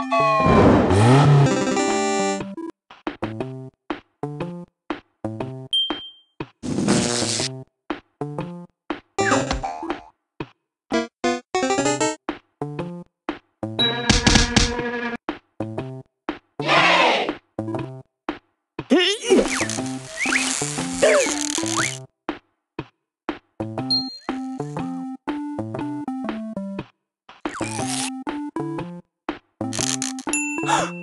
Hey! you